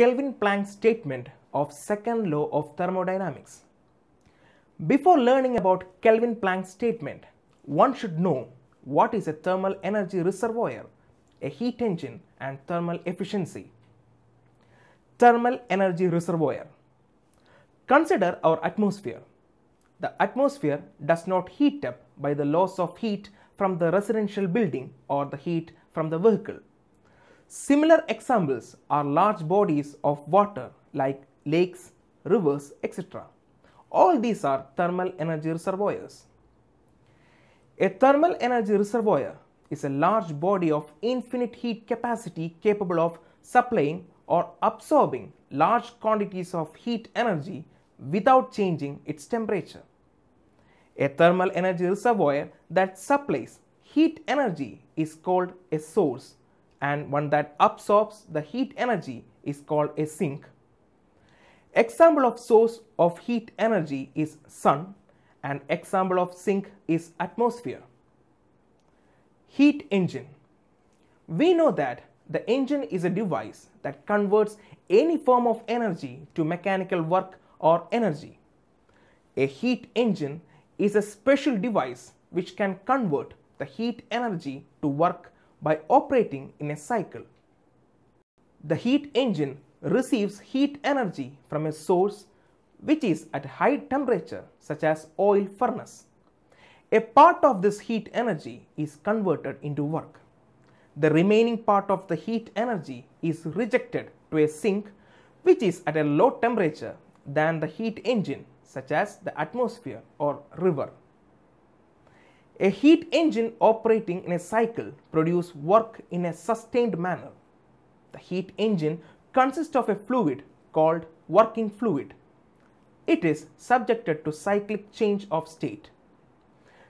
Kelvin Planck's statement of second law of thermodynamics. Before learning about Kelvin Planck's statement, one should know what is a thermal energy reservoir, a heat engine and thermal efficiency. Thermal energy reservoir. Consider our atmosphere. The atmosphere does not heat up by the loss of heat from the residential building or the heat from the vehicle. Similar examples are large bodies of water like lakes, rivers, etc. All these are thermal energy reservoirs. A thermal energy reservoir is a large body of infinite heat capacity capable of supplying or absorbing large quantities of heat energy without changing its temperature. A thermal energy reservoir that supplies heat energy is called a source and one that absorbs the heat energy is called a sink. Example of source of heat energy is sun and example of sink is atmosphere. Heat engine. We know that the engine is a device that converts any form of energy to mechanical work or energy. A heat engine is a special device which can convert the heat energy to work by operating in a cycle. The heat engine receives heat energy from a source which is at high temperature such as oil furnace. A part of this heat energy is converted into work. The remaining part of the heat energy is rejected to a sink which is at a low temperature than the heat engine such as the atmosphere or river. A heat engine operating in a cycle produces work in a sustained manner. The heat engine consists of a fluid called working fluid. It is subjected to cyclic change of state.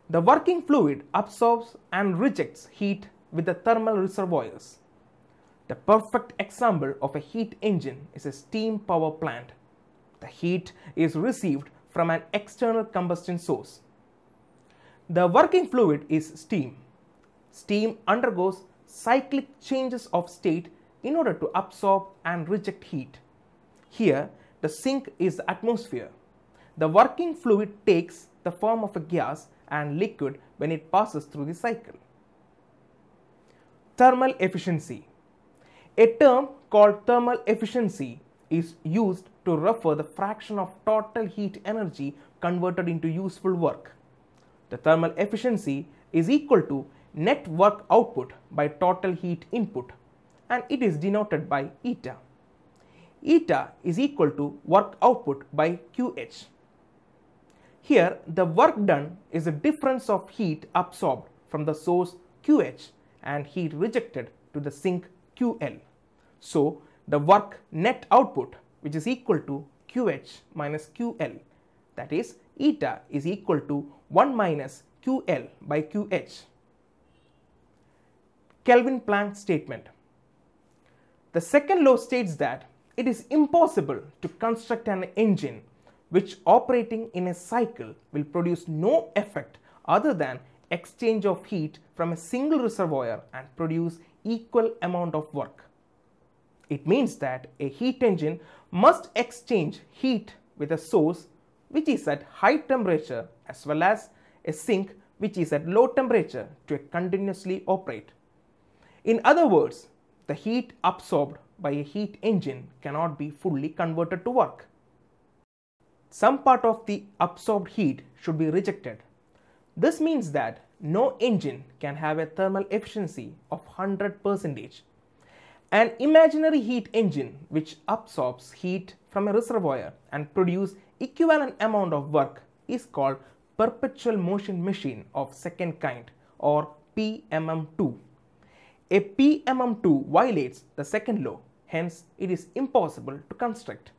The working fluid absorbs and rejects heat with the thermal reservoirs. The perfect example of a heat engine is a steam power plant. The heat is received from an external combustion source. The working fluid is steam. Steam undergoes cyclic changes of state in order to absorb and reject heat. Here, the sink is the atmosphere. The working fluid takes the form of a gas and liquid when it passes through the cycle. Thermal efficiency. A term called thermal efficiency is used to refer the fraction of total heat energy converted into useful work. The thermal efficiency is equal to net work output by total heat input and it is denoted by eta. Eta is equal to work output by QH. Here the work done is the difference of heat absorbed from the source QH and heat rejected to the sink QL. So the work net output which is equal to QH minus QL that is eta is equal to 1 minus QL by QH. Kelvin Planck statement. The second law states that it is impossible to construct an engine which operating in a cycle will produce no effect other than exchange of heat from a single reservoir and produce equal amount of work. It means that a heat engine must exchange heat with a source which is at high temperature as well as a sink which is at low temperature to continuously operate. In other words, the heat absorbed by a heat engine cannot be fully converted to work. Some part of the absorbed heat should be rejected. This means that no engine can have a thermal efficiency of 100%. An imaginary heat engine which absorbs heat from a reservoir and produce equivalent amount of work is called perpetual motion machine of second kind or PMM2. A PMM2 violates the second law, hence it is impossible to construct.